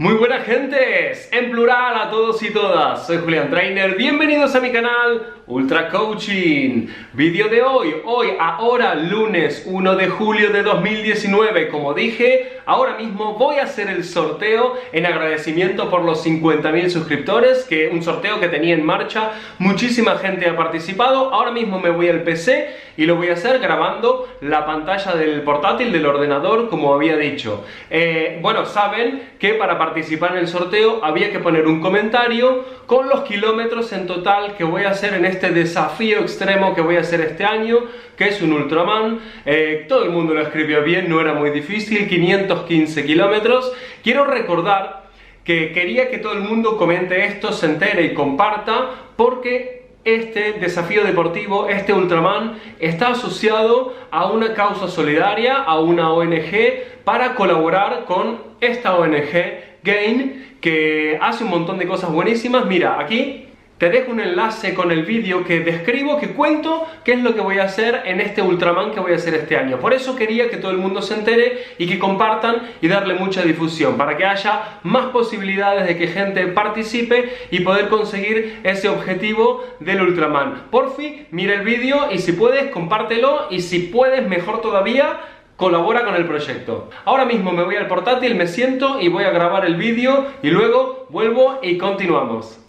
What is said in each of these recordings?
Muy buenas gentes, en plural a todos y todas, soy Julián Trainer, bienvenidos a mi canal Ultra Coaching. Vídeo de hoy, hoy ahora lunes 1 de julio de 2019, como dije, ahora mismo voy a hacer el sorteo en agradecimiento por los 50.000 suscriptores, que un sorteo que tenía en marcha, muchísima gente ha participado, ahora mismo me voy al PC y lo voy a hacer grabando la pantalla del portátil del ordenador como había dicho. Eh, bueno, saben que para participar participar en el sorteo había que poner un comentario con los kilómetros en total que voy a hacer en este desafío extremo que voy a hacer este año, que es un Ultraman. Eh, todo el mundo lo escribió bien, no era muy difícil, 515 kilómetros. Quiero recordar que quería que todo el mundo comente esto, se entere y comparta, porque este desafío deportivo, este Ultraman, está asociado a una causa solidaria, a una ONG, para colaborar con esta ONG Que hace un montón de cosas buenísimas. Mira, aquí te dejo un enlace con el vídeo que describo, que cuento qué es lo que voy a hacer en este Ultraman que voy a hacer este año. Por eso quería que todo el mundo se entere y que compartan y darle mucha difusión, para que haya más posibilidades de que gente participe y poder conseguir ese objetivo del Ultraman. Por fin, mira el vídeo y si puedes, compártelo y si puedes, mejor todavía, colabora con el proyecto. Ahora mismo me voy al portátil, me siento y voy a grabar el vídeo y luego vuelvo y continuamos.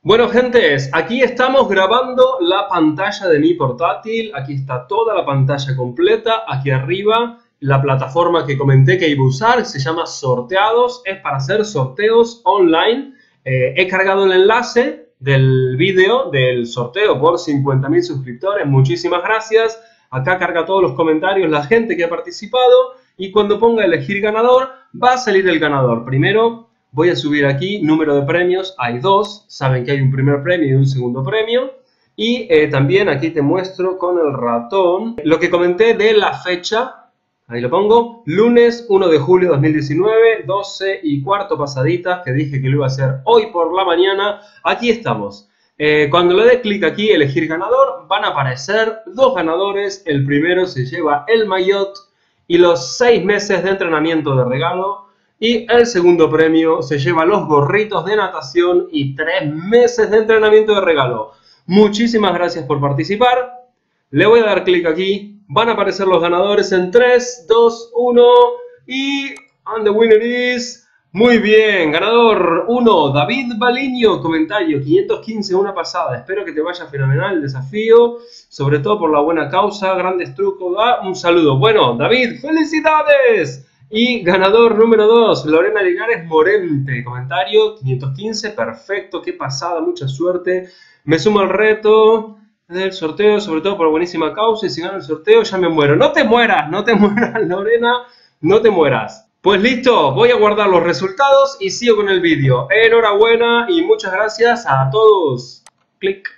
Bueno, gentes, aquí estamos grabando la pantalla de mi portátil. Aquí está toda la pantalla completa. Aquí arriba la plataforma que comenté que iba a usar se llama Sorteados. Es para hacer sorteos online. Eh, he cargado el enlace del vídeo del sorteo por 50.000 suscriptores. Muchísimas gracias. Acá carga todos los comentarios la gente que ha participado y cuando ponga elegir ganador va a salir el ganador. Primero voy a subir aquí número de premios, hay dos, saben que hay un primer premio y un segundo premio. Y eh, también aquí te muestro con el ratón lo que comenté de la fecha, ahí lo pongo, lunes 1 de julio de 2019, 12 y cuarto pasaditas, que dije que lo iba a hacer hoy por la mañana, aquí estamos. Eh, cuando le dé clic aquí, elegir ganador, van a aparecer dos ganadores. El primero se lleva el maillot y los seis meses de entrenamiento de regalo. Y el segundo premio se lleva los gorritos de natación y tres meses de entrenamiento de regalo. Muchísimas gracias por participar. Le voy a dar clic aquí. Van a aparecer los ganadores en 3, 2, 1 y... And the winner is... Muy bien, ganador 1, David Baliño, comentario, 515, una pasada, espero que te vaya fenomenal el desafío, sobre todo por la buena causa, grandes trucos, ah, un saludo. Bueno, David, felicidades. Y ganador número 2, Lorena Linares Morente, comentario, 515, perfecto, qué pasada, mucha suerte. Me sumo al reto del sorteo, sobre todo por buenísima causa, y si gano el sorteo ya me muero. No te mueras, no te mueras, Lorena, no te mueras. Pues listo, voy a guardar los resultados y sigo con el vídeo. Enhorabuena y muchas gracias a todos. Clic.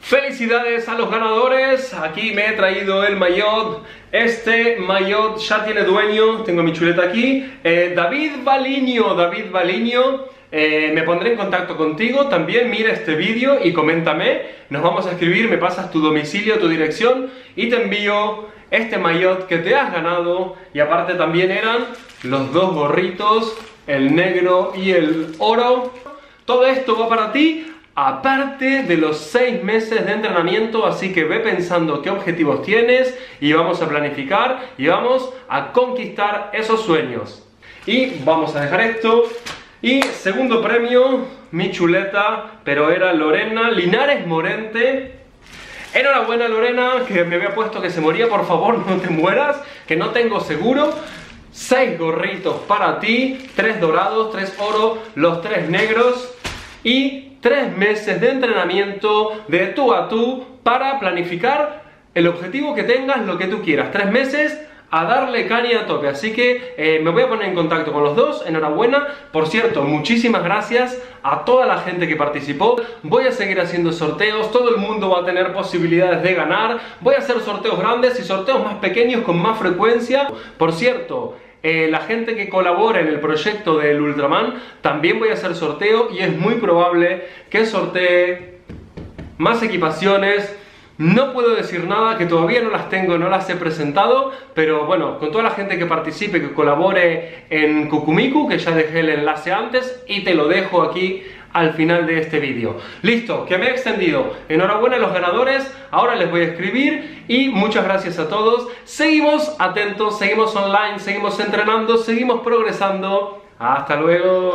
Felicidades a los ganadores, aquí me he traído el maillot, este maillot ya tiene dueño, tengo mi chuleta aquí, eh, David Baliño, David Baliño, eh, me pondré en contacto contigo, también mira este vídeo y coméntame, nos vamos a escribir, me pasas tu domicilio, tu dirección y te envío este maillot que te has ganado y aparte también eran los dos gorritos, el negro y el oro. Todo esto va para ti aparte de los seis meses de entrenamiento, así que ve pensando qué objetivos tienes y vamos a planificar y vamos a conquistar esos sueños. Y vamos a dejar esto. Y segundo premio, mi chuleta, pero era Lorena Linares Morente, Enhorabuena Lorena, que me había puesto que se moría, por favor no te mueras, que no tengo seguro. Seis gorritos para ti, tres dorados, tres oro, los tres negros y tres meses de entrenamiento de tú a tú para planificar el objetivo que tengas, lo que tú quieras. Tres meses a darle caña a tope. Así que eh, me voy a poner en contacto con los dos. Enhorabuena. Por cierto, muchísimas gracias a toda la gente que participó. Voy a seguir haciendo sorteos. Todo el mundo va a tener posibilidades de ganar. Voy a hacer sorteos grandes y sorteos más pequeños con más frecuencia. Por cierto, eh, la gente que colabora en el proyecto del Ultraman, también voy a hacer sorteo y es muy probable que sortee más equipaciones, No puedo decir nada, que todavía no las tengo, no las he presentado, pero bueno, con toda la gente que participe, que colabore en Kukumiku, que ya dejé el enlace antes, y te lo dejo aquí al final de este vídeo. Listo, que me he extendido. Enhorabuena a los ganadores, ahora les voy a escribir y muchas gracias a todos. Seguimos atentos, seguimos online, seguimos entrenando, seguimos progresando. Hasta luego.